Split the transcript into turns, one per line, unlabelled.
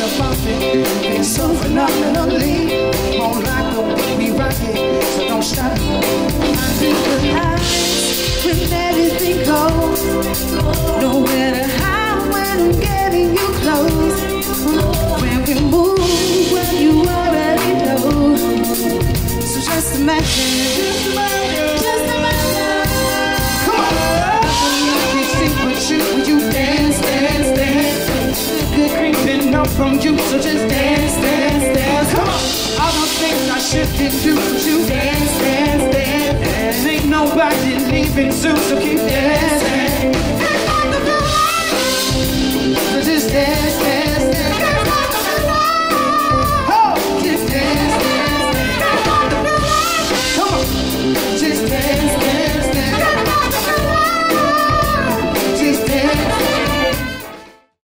the bumping. It's so phenomenally. Won't like the way we rock it, so don't stop. I
visualize when everything goes. Nowhere to hide when I'm getting you close. When we move, when you already know. So just imagine. Just imagine.
down from you. So just dance, dance, dance. Come on. All those things I shifted to, but you dance, dance, dance. Ain't nobody leaving soon, so keep dancing. Just dance, dance, dance. Oh, just dance, dance, dance. Come on, just dance.